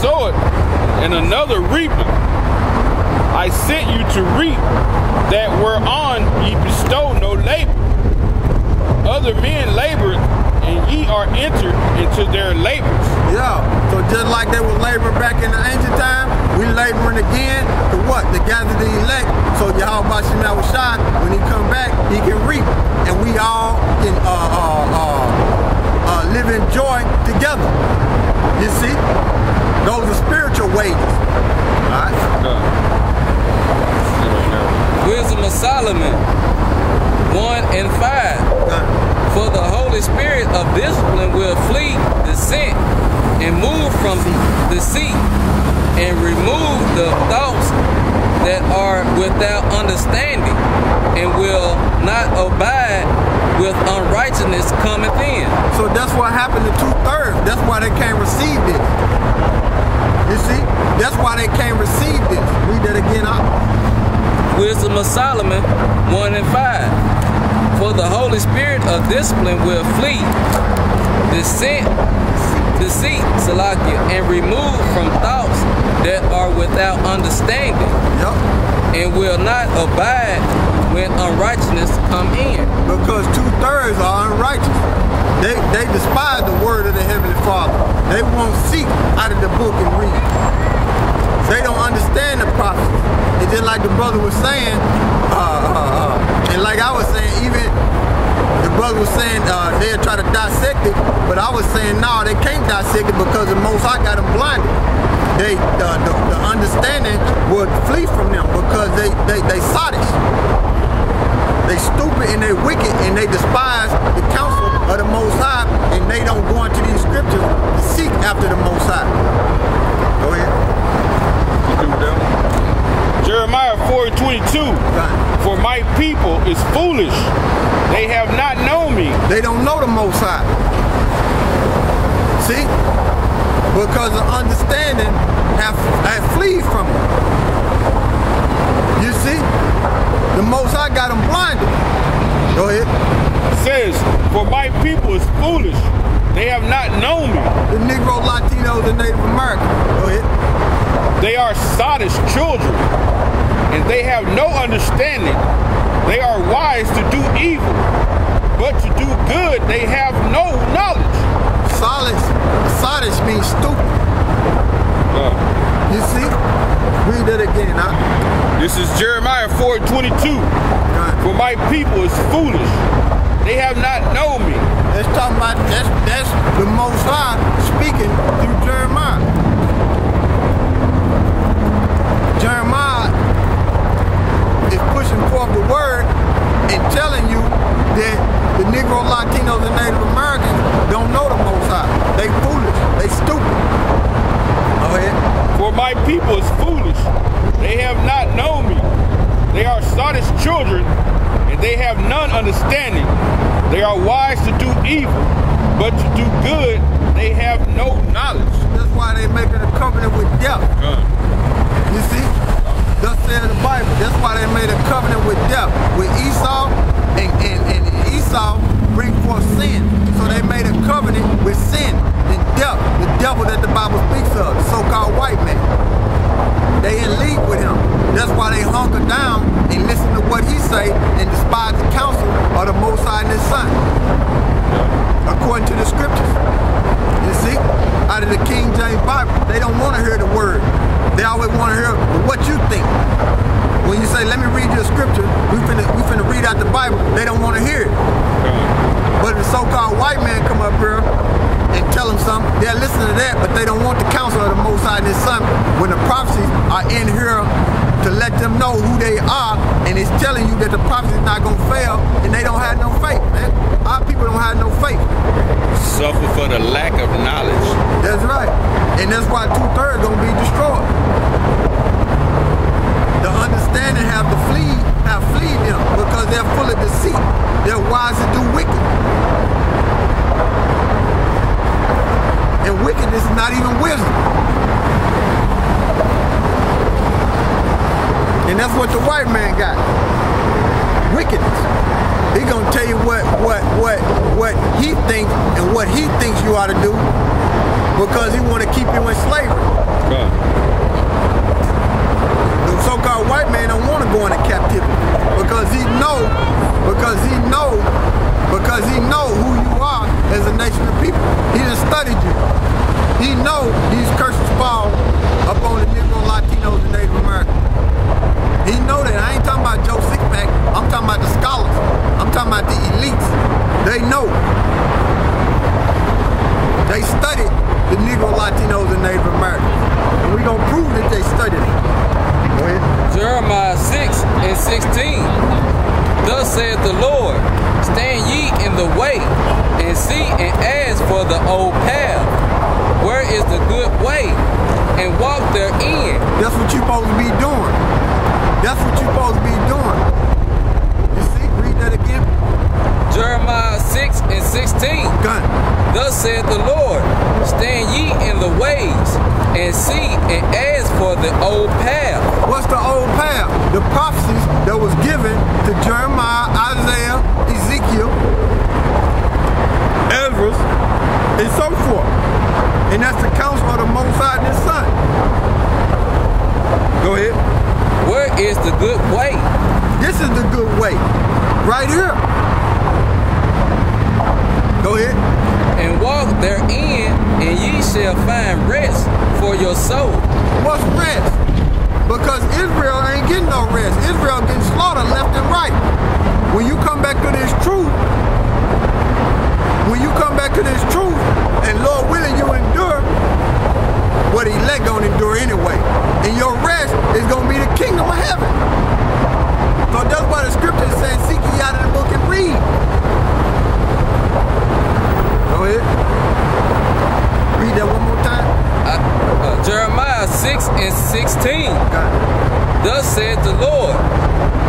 soweth, and another reapeth. I sent you to reap that whereon ye bestow no labor. Other men labored, and ye are entered into their labors. Yeah. So just like they were laboring back in the ancient time, we laboring again to what? To gather the elect. So Yahweh Shemel shot. When he come back, he can reap. And we all can uh, uh, uh, uh, live in joy together. You see? Those are spiritual wages. All right? Wisdom of Solomon 1 and 5. Uh, For the Holy Spirit of discipline will flee deceit and move from the deceit and remove the thoughts that are without understanding and will not abide with unrighteousness cometh in. So that's what happened to two thirds. That's why they can't receive this. You see? That's why they can't receive this. Read that again out. Wisdom of Solomon 1 and 5. For the Holy Spirit of discipline will flee deceit, deceit, Salakia, and remove from thoughts that are without understanding Yep. and will not abide when unrighteousness come in. Because two thirds are unrighteous. They they despise the word of the Heavenly Father. They won't seek out of the book and read. They don't understand the prophecy. It's just like the brother was saying, uh, uh, uh, and like I was saying, even the brother was saying uh, they'll try to dissect it, but I was saying no, they can't dissect it because the Most I got them blinded. They the, the, the understanding would flee from them because they they they sottish. They stupid and they wicked and they despise the counsel of the Most High and they don't go into these scriptures to seek after the Most High. Go ahead. Jeremiah 4 22. Fine. For my people is foolish. They have not known me. They don't know the Most High. See? Because the understanding have, have fleed from them. You see? The Most I got them blinded. Go ahead. Says, For my people is foolish. They have not known me. The Negro, Latinos, and Native Americans. Go ahead. They are sottish children, and they have no understanding. They are wise to do evil, but to do good they have no knowledge. Solace, solace means stupid. Uh, You see? Read that again, huh? This is Jeremiah 4 and 22. For my people is foolish. They have not known me. That's talking about that's that's the Most High speaking through Jeremiah. Jeremiah is pushing forth the word and telling you that the Negro, Latinos, and Native Americans don't know the Most High. They foolish. They stupid. Go ahead. For my people is foolish. They have not known me. They are sottish children, and they have none understanding. They are wise to do evil, but to do good they have no knowledge. That's why they making a covenant with death. You see? Thus says the Bible. That's why they made a covenant with death. With Esau and, and, and Esau bring forth sin. So they made a covenant with sin and death. The devil that the Bible speaks of, the so-called white man. They in league with him. That's why they hunker down and listen to what he say and despise the counsel of the Most High and his son. According to the scriptures. You see? Out of the King James Bible. They don't want to hear the word. They always want to hear what you think. When you say, let me read you a scripture, we finna, we finna read out the Bible, they don't want to hear it. But the so-called white man come up here tell them something, they'll listen to that, but they don't want the counsel of the Most High and His Son when the prophecies are in here to let them know who they are, and it's telling you that the prophecy is not gonna fail, and they don't have no faith, man. Our people don't have no faith. Suffer for the lack of knowledge. That's right. And that's why two-thirds gonna be destroyed. The understanding have to flee, have fleed them because they're full of deceit. They're wise to do wicked. And wickedness is not even wisdom. And that's what the white man got. Wickedness. He gonna tell you what what what what he thinks and what he thinks you ought to do. because he want to keep you in slavery. God. The so-called white man don't want to go into captivity because he know, because he know, because he know who you are as a nation of people. He done studied you. He know these curses fall upon the Negro, Latinos, and Native Americans. He know that. I ain't talking about Joe Sixpack. I'm talking about the scholars. I'm talking about the elites. They know. They studied the Negro, Latinos, and Native Americans. And we gonna prove that they studied it. Go ahead. Jeremiah 6 and 16. Thus saith the Lord, Stand ye in the way, and see and ask for the old path. Where is the good way? And walk therein. That's what you supposed to be doing. That's what you supposed to be doing. You see? Read that again. Jeremiah 6 and 16. Gun. Thus saith the Lord, Stand ye in the ways, and ask for the old path. What's the old path? The prophecies that was given to Jeremiah, Isaiah, Ezekiel, Ezra, and so forth. And that's the counsel of the Most High and His Son. Go ahead. Where is the good way? This is the good way. Right here. Go ahead. And walk therein, and ye shall find rest for your soul. What's rest? Because Israel ain't getting no rest. Israel getting slaughtered left and right. When you come back to this truth, when you come back to this truth, and Lord willing you endure, what elect gonna endure anyway. And your rest is gonna be the kingdom of heaven. So that's why the scripture says, seek ye out of the book and read. Go ahead. Read that one more time. Uh, Jeremiah 6 and 16. Thus saith the Lord,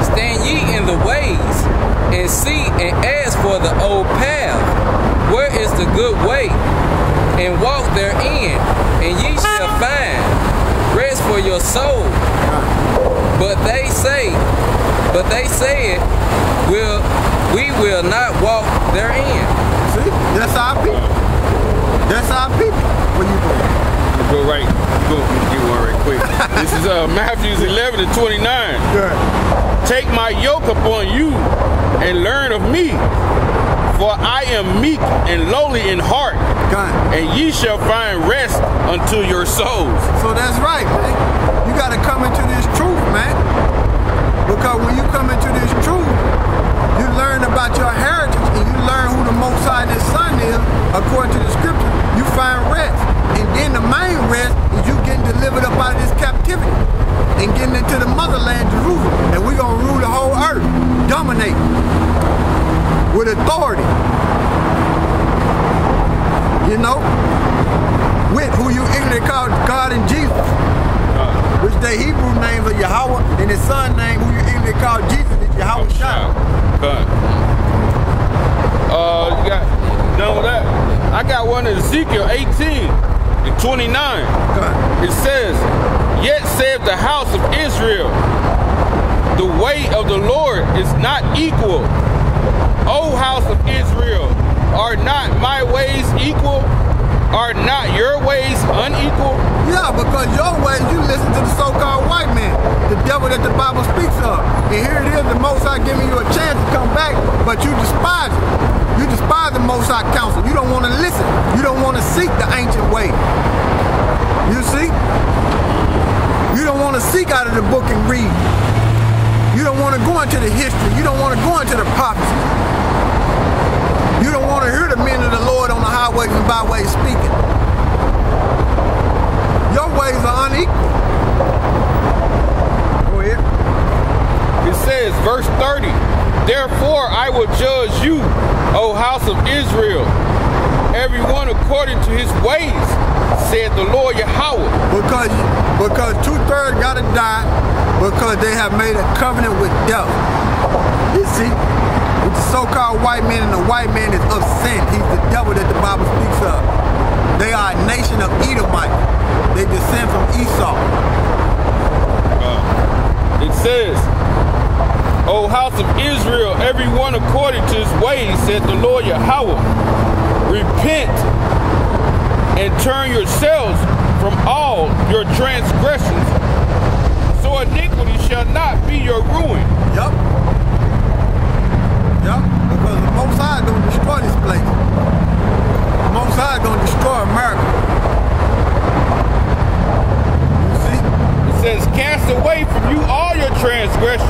Stand ye in the ways, and see and ask for the old path. Where is the good way? And walk therein, and ye shall find rest for your soul. But they say, but they said, will we will not walk therein. See? That's our people. That's our people. You? Go right. Go get one right quick. this is uh, Matthew 11 to 29. Good. Take my yoke upon you and learn of me, for I am meek and lowly in heart, Good. and ye shall find rest unto your souls. So that's right, man. You got to come into this truth, man. Because when you come into this truth, you learn about your heritage and you learn who the Most High and His Son is, according to the scripture, you find rest. And then the main rest is you getting delivered up out of this captivity and getting into the motherland, Jerusalem. And we're going to rule the whole earth, dominate with authority. You know? With who you ignorantly call God and Jesus which the Hebrew names are Yahweh, and his son name, who you ignorantly call Jesus, is Yahweh Shah. Uh, you got done with that? I got one in Ezekiel 18 and 29. It says, Yet saith the house of Israel, the way of the Lord is not equal. O house of Israel, are not my ways equal? Are not your ways unequal? Yeah, because your ways, you listen to the so-called white man, the devil that the Bible speaks of. And here it is, the Most High giving you a chance to come back, but you despise it. You despise the Most High counsel. You don't want to listen. You don't want to seek the ancient way. You see? You don't want to seek out of the book and read. You don't want to go into the history. You don't want to go into the prophecies. You don't want to hear the men of the Lord on the highways and byways speaking. Your ways are unequal. Go ahead. It says, verse 30, Therefore I will judge you, O house of Israel, everyone according to his ways, said the Lord Yahweh. Because because two thirds gotta die because they have made a covenant with death. You see? With the so-called white man and the white man is of sin. He's the devil that the Bible speaks of. They are a nation of Edomite. They descend from Esau. Uh, it says, O house of Israel, everyone according to his ways, said the Lord Yahweh. Repent and turn yourselves from all your transgressions, so iniquity shall not be your ruin. Yup. Yup. Because the Most High gonna destroy this place. The Most High gonna destroy America. You see? It says, Cast away from you all your transgressions,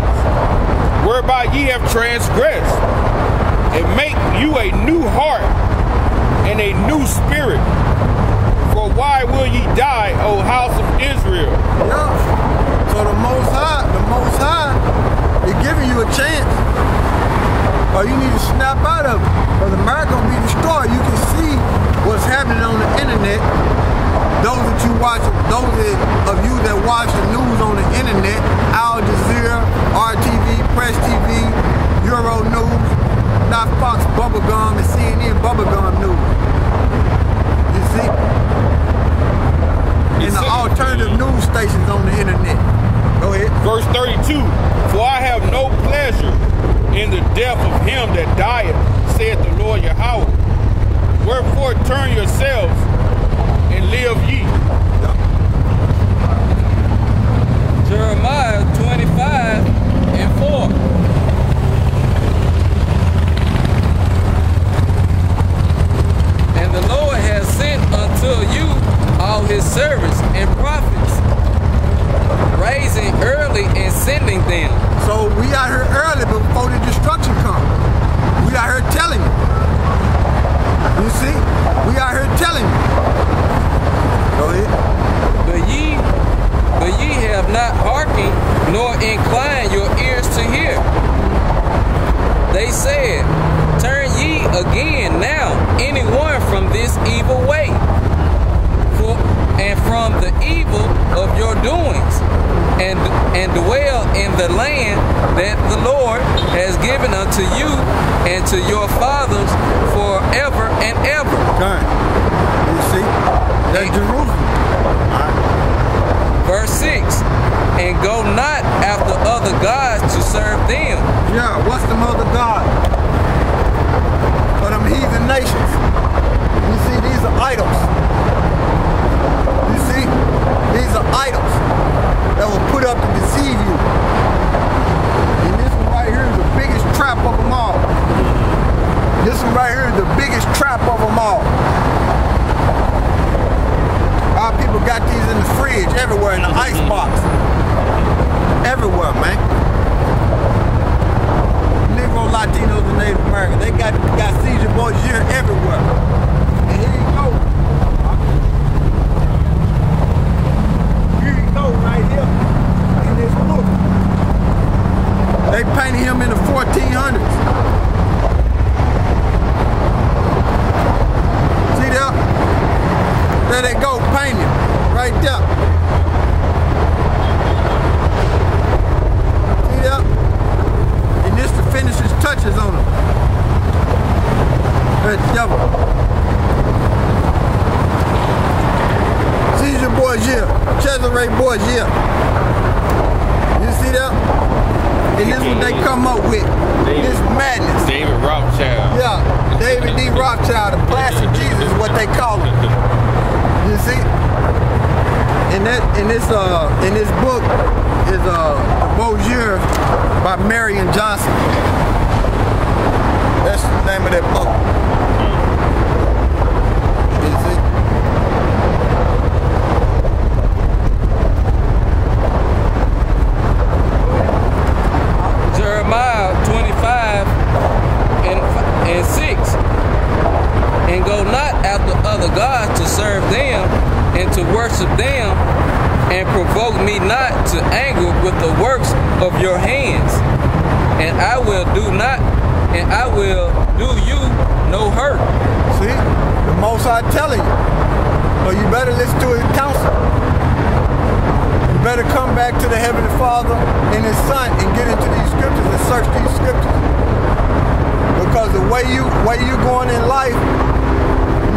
whereby ye have transgressed, and make you a new heart and a new spirit. For why will ye die, O house of Israel? Yeah. So the Most High, the Most High is giving you a chance. Or you need to snap out of it. Because America gonna be destroyed. You can see what's happening on the internet. Those that you watch, those that, of you that watch the news on the internet, Al Jazeera, RTV, Press TV, Euro News, not Fox Bubblegum and CNN Bubblegum News. You see? And the alternative news stations on the internet. Go ahead. Verse 32 For I have no pleasure in the of that dieth, saith the Lord Yahweh. Wherefore turn yourselves and live ye. Jeremiah 25 and 4. And the Lord has sent unto you all his servants and prophets, raising early and sending them. So we out here early before the destruction comes. We out here telling you. You see? We out here telling you. Go ahead. But ye, but ye have not hearkened, nor inclined your ears to hear. They said, Turn ye again now, any one from this evil way, and from the evil of your doings, and and dwell in the land that the Lord has given unto you and to your fathers forever and ever. Done. You see? That's Jerusalem. Verse 6 And go not after other gods to serve them. Yeah, what's the mother God? For them heathen nations. You see, these are idols. These are idols that were put up to deceive you. And this one right here is the biggest trap of them all. This one right here is the biggest trap of them all. Our people got these in the fridge, everywhere, in the ice mm-hmm. box. Everywhere, man. Negro, Latinos, and Native Americans. They got got Caesar here everywhere. And here you go. Here you go, right here. In this book. They painted him in the 1400s. See there? There they go, painting. Right there. See there? And this to finish his touches on him. That devil. Caesar Borgia. Cesare Borgia. You see that? And this is what they come up with. This madness. David Rothschild. Yeah, David D. Rothschild, the plastic Jesus is what they call him. You see? In that in this uh in this book is uh the Borgias by Marion Johnson. That's the name of that book. You see? Jeremiah 25 and, and 6. And go not after other gods to serve them and to worship them, and provoke me not to anger with the works of your hands. And I will do not, and I will do you no hurt. See? The most I telling you. So you better listen to his counsel. You better come back to the Heavenly Father and His Son and get into these scriptures and search these scriptures. Because the way you way you going in life,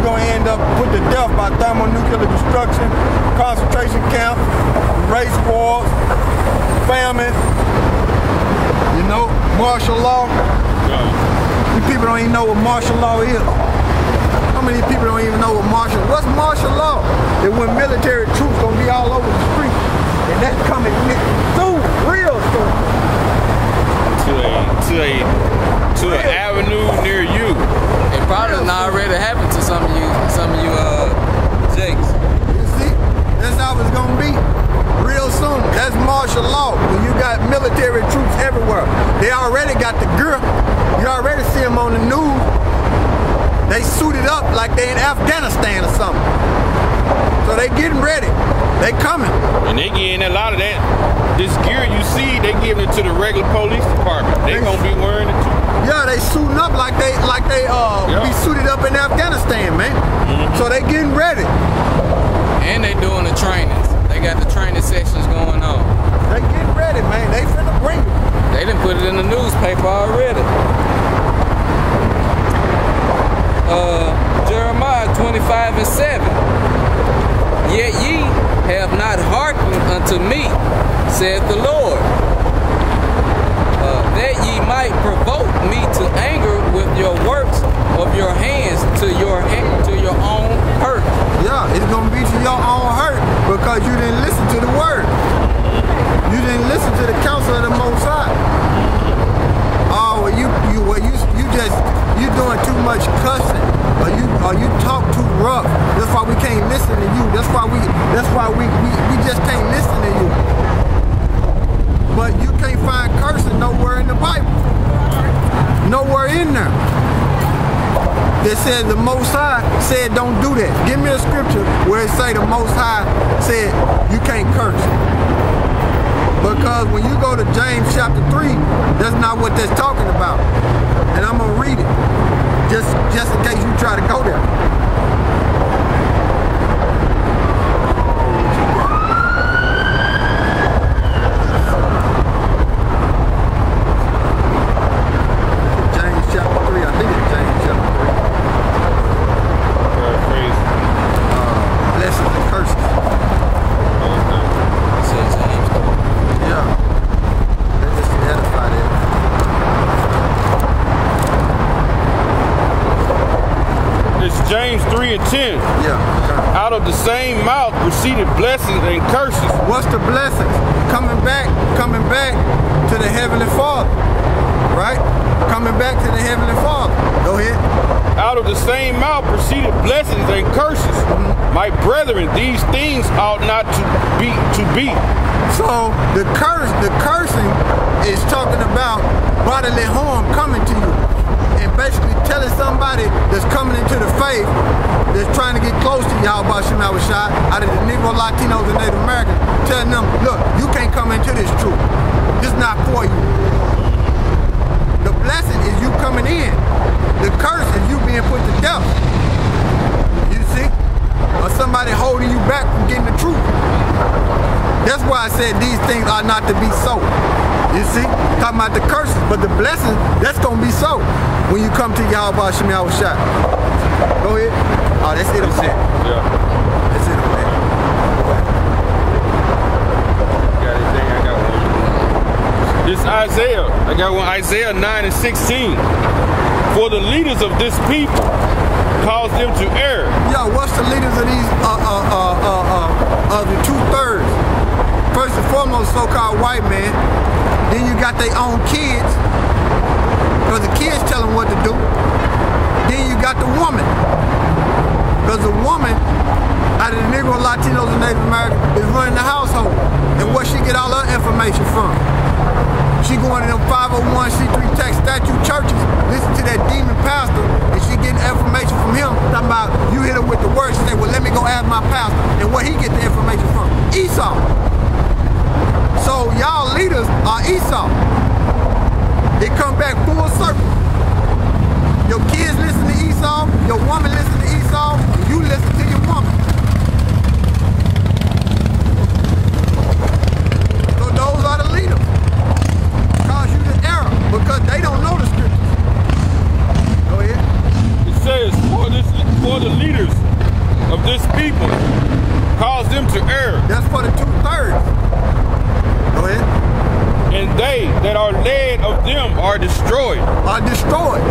you're gonna end up put to death by thermonuclear destruction, concentration camp, race wars, famine, you know, martial law. You people don't even know what martial law is. How these people don't even know what martial. What's martial law? That when military troops gonna be all over the street, and that's coming through real soon. To a to a to an avenue near you. Martial law. When you got military troops everywhere, they already got the gear. You already see them on the news. They suited up like they in Afghanistan or something. So they getting ready. They coming. And they getting a lot of that. This gear you see, they giving it to the regular police department. They gonna be wearing it too. Yeah, they suiting up like they like they uh Yeah. be suited up in Afghanistan, man. So they getting ready. And they doing the trainings. They got the training sessions going on. They getting ready, man. They finna bring it. They didn't put it in the newspaper already. Uh, Jeremiah 25 and 7. Yet ye have not hearkened unto me, saith the Lord, uh, that ye might provoke me to anger with your works of your hands to your ha- to your own hurt. Yeah, it's gonna be to your own hurt because you didn't listen to the word. You didn't listen to the counsel of the Most High. Oh, well, you you well you you just you doing too much cussing, or you or you talk too rough. That's why we can't listen to you. That's why we that's why we we, we just can't listen to you. But you can't find cursing nowhere in the Bible. Nowhere in there that said the Most High said don't do that. Give me a scripture where it say the Most High said you can't curse. Because when you go to James chapter 3, that's not what that's talking about. And I'm gonna read it. Just just in case you try to go there. James chapter 3, I think it's James chapter 3. Paraphrase. Blessings and curses. Okay. Says James. Yeah. Let's just edify that. It's James 3 and 10. Yeah. okay. Out of the same mouth proceeded blessings and curses. What's the blessings? Coming back, coming back to the Heavenly Father. Right? Coming back to the Heavenly Father. Go ahead. Out of the same mouth proceeded blessings and curses. My brethren, these things ought not to be to be. So the curse, the cursing is talking about bodily harm coming to you. And basically telling somebody that's coming into the faith, that's trying to get close to Yahweh Shem Shai, out of the Negro, Latinos, and Native Americans, telling them, look, you can't come into this truth. This is not for you. The blessing is you coming in. The curse is you being put to death. You see? Or somebody holding you back from getting the truth. That's why I said these things are not to be so. You see? Talking about the curses, but the blessing, that's gonna be so when you come to Yahweh Shem Shai. Go ahead. Oh, that's it. Yeah. That's it. Got? I got one. This Isaiah. I got one Isaiah 9 and 16. For the leaders of this people cause them to err. Yo, what's the leaders of these uh uh uh uh uh of the two thirds? First and foremost, so-called white man. Then you got their own kids, cause the kids tell them what to do. Then you got the woman, cause the woman out of the Negro, Latinos, and Native Americans is running the household, and where she get all her information from. She going to them 501c3 tax statute churches, listen to that demon pastor, and she getting information from him. Talking about you hit her with the word, she say, well, let me go ask my pastor. And where he get the information from? Esau. So y'all leaders are Esau. It come back full circle. Your kids listen to Esau, your woman listen to Esau, you listen to your because they don't know the scriptures. Go ahead. It says, for, this, for the leaders of this people, cause them to err. That's for the two-thirds. Go ahead. And they that are led of them are destroyed. Are destroyed.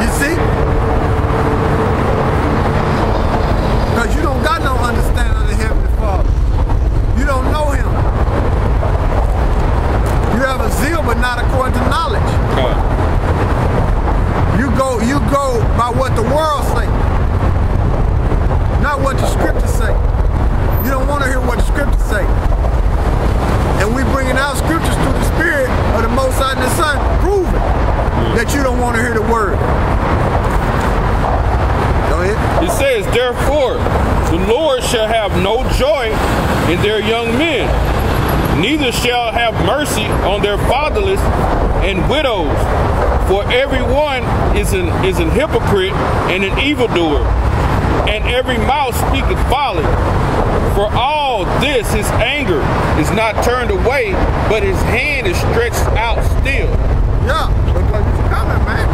You see? Because you don't got no understanding of the Heavenly Father. You don't know Him have a zeal, but not according to knowledge. Right. You go, you go by what the world say, not what the scriptures say. You know. And widows. For everyone is an is an hypocrite and an evildoer, and every mouth speaketh folly. For all this his anger is not turned away, but his hand is stretched out still. Yeah, because it's coming, man.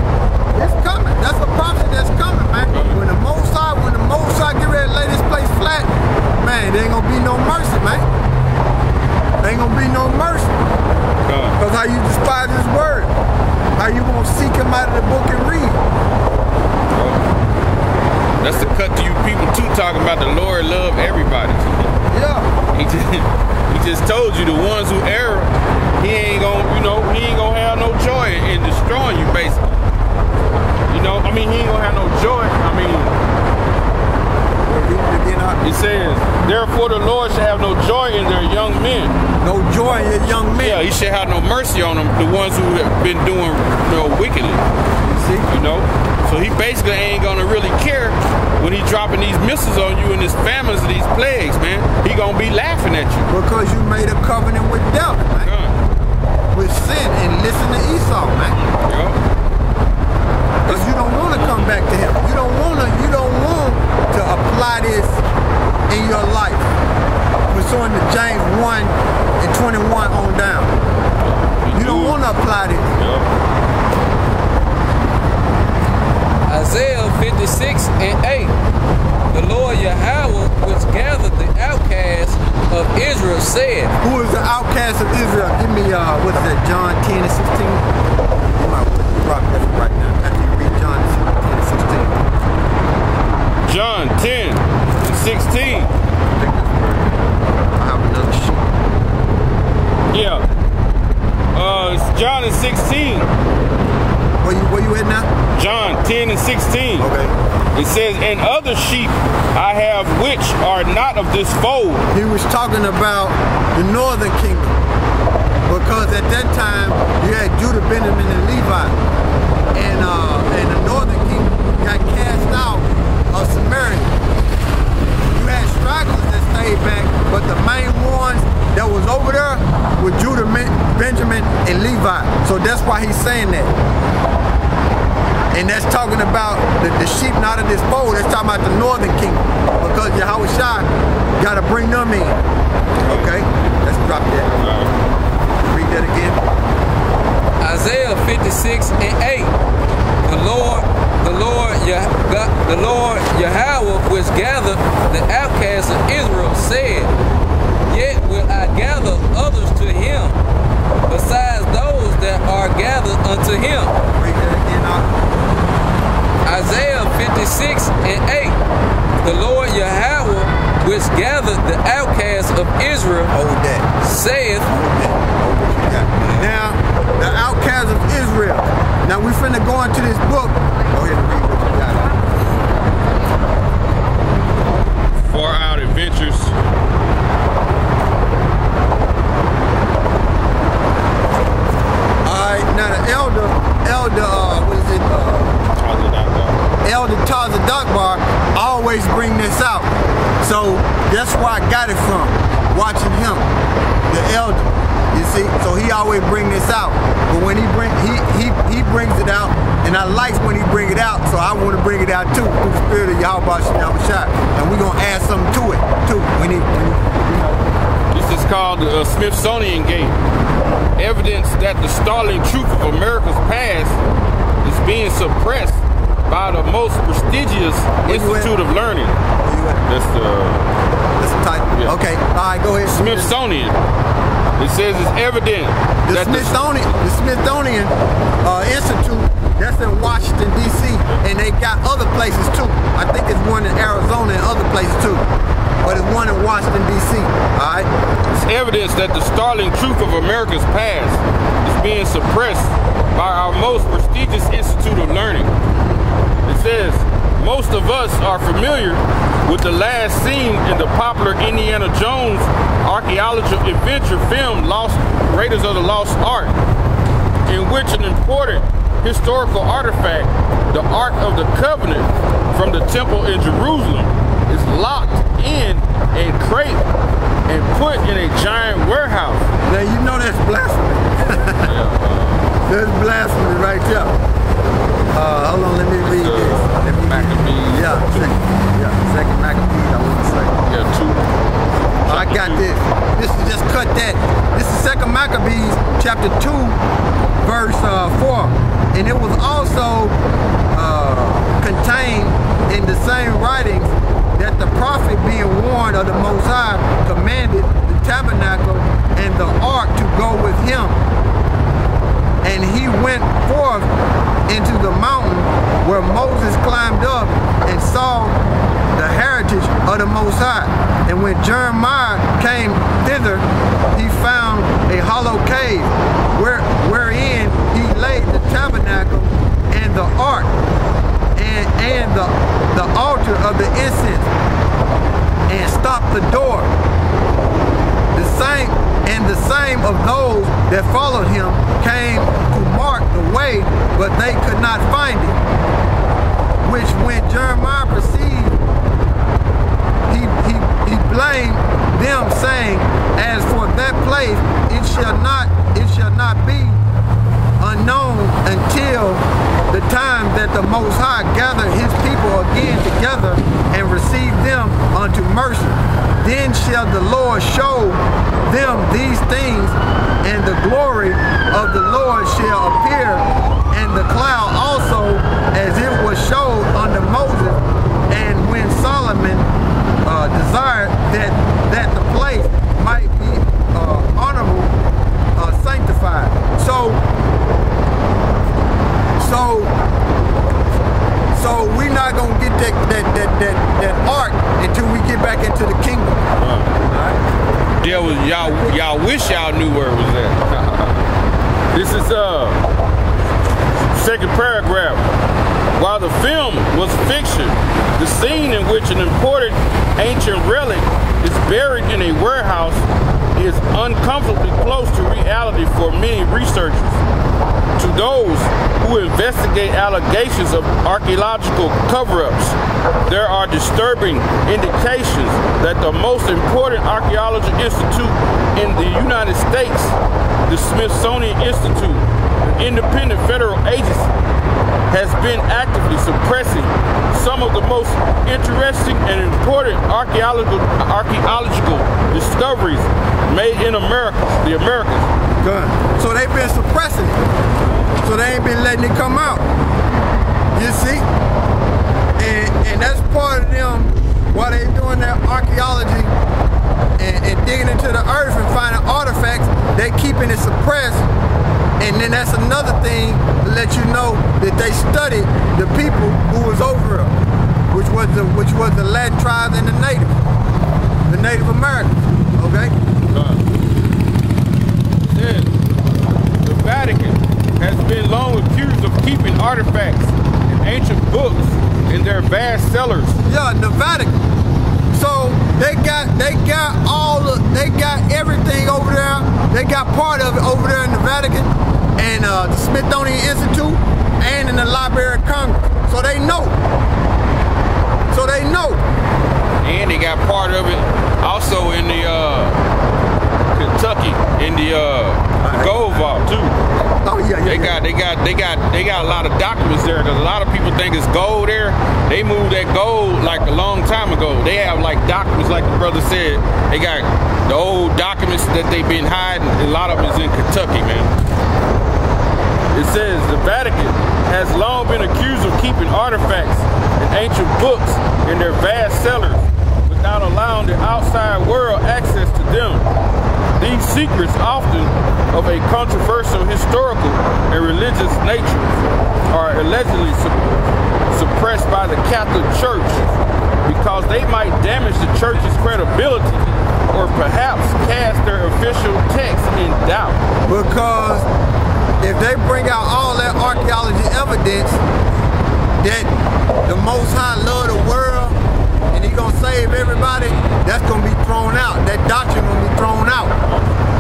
It's coming. That's a prophecy that's coming, man. When the Most High, when the Most High get ready to lay this place flat, man, there ain't gonna be no mercy, man. There ain't gonna be no mercy. Because how you despise his word. How you gonna seek him out of the book and read. That's the cut to you people too talking about the Lord love everybody. Yeah. He just, he just told you the ones who err, he ain't gonna, you know, he ain't gonna have no joy in destroying you, basically. You know, I mean, he ain't gonna have no joy. I mean, Read it again, huh? it says, therefore the Lord shall have no joy in their young men. No joy in your young men. Yeah, he should have no mercy on them, the ones who have been doing, you know, wickedly. You see? You know, so he basically ain't gonna really care when he dropping these missiles on you and his famines and these plagues, man. He gonna be laughing at you. Because you made a covenant with devil, man. Huh. With sin and listen to Esau, man. Yeah. Because you don't want to come back to him. You don't want to, you don't want to apply this in your life. Pursuing to James 1 and 21 on down. You don't want to apply this. Isaiah 56 and 8. The Lord Yahweh, which gathered the outcasts of Israel, said, Who is the outcast of Israel? Give me, uh, what is that, John 10 and 16? You might want to drop that right now. After you read John 10 and 16. John 10 and 16. I think that's where I have another sheet. Yeah. Uh, it's John and 16. Where you, where you at now? John 10 and 16. Okay. It says, And other sheep I have which are not of this fold. He was talking about the northern kingdom. Because at that time you had Judah, Benjamin, and Levi. And uh, and the northern kingdom got cast out of Samaria. You had stragglers that stayed back, but the main ones that was over there were Judah, Benjamin, and Levi. So that's why he's saying that. And that's talking about the, the sheep not of this fold. That's talking about the northern kingdom. Because Yahweh Shai got to bring them in. Okay? Let's drop that. Read that again. Isaiah 56 and 8. The Lord, the Lord, Yah, God, the Lord Yahweh, which gathered the outcasts of Israel, said, Yet will I gather others to him, besides those that are gathered unto him. Read that again. Now. Isaiah 56 and 8. The Lord Yahweh, which gathered the outcasts of Israel, Hold that. saith, Hold that. Hold what you got. Now, the outcasts of Israel. Now we finna go into this book. Go ahead and read what you got. Far out adventures. Alright, now the elder, elder, uh, what is it? Uh, Elder Taza Dakbar always bring this out. So that's where I got it from, watching him, the elder. You see, so he always bring this out. But when he bring he he he brings it out, and I like when he bring it out, so I want to bring it out too through the spirit of Yahweh Shai. And we're gonna add something to it too. You know, This is called the uh, Smithsonian Gate. Evidence that the startling truth of America's past is being suppressed by the most prestigious Where institute of learning. where you at? That's the That's the title. Yeah. Okay, all right, go ahead. Smithsonian. It says it's evident The that the Smithsonian, the Smithsonian uh, Institute, that's in Washington D.C. and they got other places too. I think it's one in Arizona and other places too, but it's one in Washington D.C. All right, It's evidence that the startling truth of America's past is being suppressed by our most prestigious institute of learning. It says, most of us are familiar with the last scene in the popular Indiana Jones archaeological adventure film Lost Raiders of the Lost Ark, in which an important historical artifact, the Ark of the Covenant from the temple in Jerusalem, is locked in a crate and put in a giant warehouse. Now you know that's blasphemy. yeah, uh, that's blasphemy right there. Uh, hold on, let me read this. Let me Maccabees. Yeah, second, yeah, second Maccabees, I want to say. Yeah, two. I got two. this. This is just cut that. This is second Maccabees, chapter 2, verse uh, 4. And it was also uh, contained in the same writings that the prophet being warned of the Most High commanded the tabernacle and the ark to go with him. And he went forth into the mountain where Moses climbed up and saw the heritage of the Most High. And when Jeremiah came thither, he found a hollow cave where, wherein he laid the tabernacle and the ark and, and the, the altar of the incense and stopped the door. The same and the same of those that followed him came to mark the way, but they could not find it. Which when Jeremiah perceived, he, he, he blamed them, saying, As for that place, it shall not, it shall not be unknown until the time that the Most High gather his people again together and receive them unto mercy. Then shall the Lord show them these things, and the glory of the Lord shall appear, and the cloud also, as it was showed unto Moses, and when Solomon uh, desired that that the place might be uh, honorable, uh, sanctified. So so, so we're not gonna get that that that that, that ark until we get back into the kingdom. Uh, right? Yeah, was y'all wish y'all knew where it was at. this is uh second paragraph. While the film was fiction, the scene in which an important ancient relic is buried in a warehouse is uncomfortably close to reality for many researchers to those who investigate allegations of archaeological cover-ups. There are disturbing indications that the most important archaeological institute in the United States, the Smithsonian Institute, an independent federal agency, has been actively suppressing some of the most interesting and important archaeological archaeological discoveries made in America, the Americas. Good. So they've been suppressing it. So they ain't been letting it come out. You see? And, and that's part of them why they doing their archaeology and, and digging into the earth and finding artifacts, they keeping it suppressed. And then that's another thing to let you know that they studied the people who was over it, which was the which was the Latin tribes and the native, the Native Americans. Okay. Uh, the Vatican has been long accused of keeping artifacts and ancient books in their vast cellars. Yeah, the Vatican. They got they got all the, they got everything over there. They got part of it over there in the Vatican and uh, the Smithsonian Institute and in the Library of Congress. So they know. So they know. And they got part of it also in the uh, Kentucky in the uh, gold vault too. Oh yeah, yeah. They yeah. got they got they got they got a lot of documents there because a lot of people think it's gold there. They moved that gold like a long time ago. They have like documents, like the brother said. They got the old documents that they've been hiding. A lot of them is in Kentucky, man. It says the Vatican has long been accused of keeping artifacts and ancient books in their vast cellars without allowing the outside world access to them. These secrets, often of a controversial historical and religious nature, are allegedly su suppressed by the Catholic Church because they might damage the church's credibility or perhaps cast their official text in doubt. Because if they bring out all that archaeology evidence, that the Most High love the world and gonna save everybody, that's gonna be thrown out. That doctrine gonna be thrown out.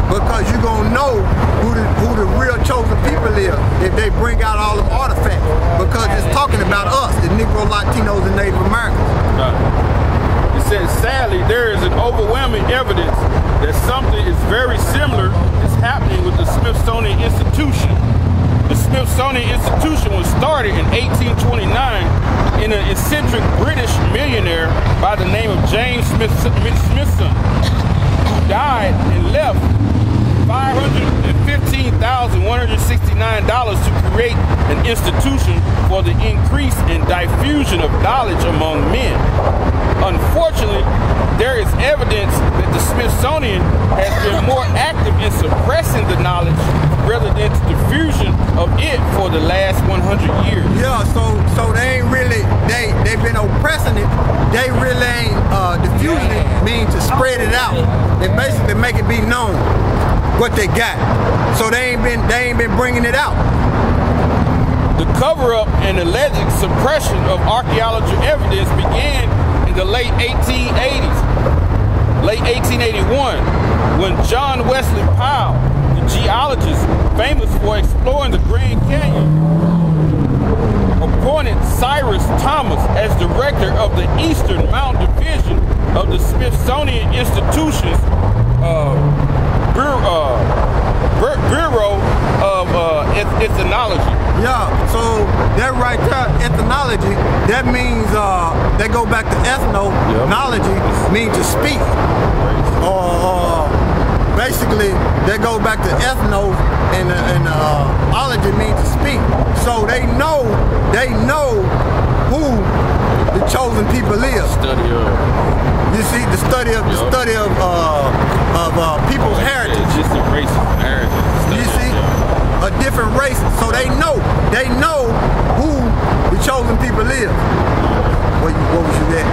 Because you're gonna know who the, who the real chosen people is if they bring out all the artifacts. Because it's talking about us, the Negro, Latinos, and Native Americans. It says, sadly, there is an overwhelming evidence that something is very similar is happening with the Smithsonian Institution. The Smithsonian Institution was started in 1829 in an eccentric British millionaire by the name of James Smith, Smithson, who died and left $515,169 to create an institution for the increase and diffusion of knowledge among men. Unfortunately, there is evidence that the Smithsonian has been more active in suppressing the knowledge rather than the diffusion of it for the last 100 years. Yeah, so so they ain't really they they've been oppressing it. They really ain't uh, diffusing it, mean to spread it out. They basically make it be known what they got. So they ain't been they ain't been bringing it out. The cover-up and alleged suppression of archaeological evidence began in the late 1880s, late 1881, when John Wesley Powell, the geologist famous for exploring the Grand Canyon, appointed Cyrus Thomas as director of the Eastern Mountain Division of the Smithsonian Institution's uh, Bureau, uh, Bureau of uh, Ethnology. Yeah, so that right there, ethnology, that means uh, they go back to ethnology, yep. means to speak. Or uh, basically, they go back to ethno and, and uh, ology means to speak. So they know, they know who the chosen people is. Study of. You see, the study of the yep. study of uh, of uh, people's oh, heritage. Just a race of heritage. You see, a different race, so they know they know who the chosen people live. What, what was you there?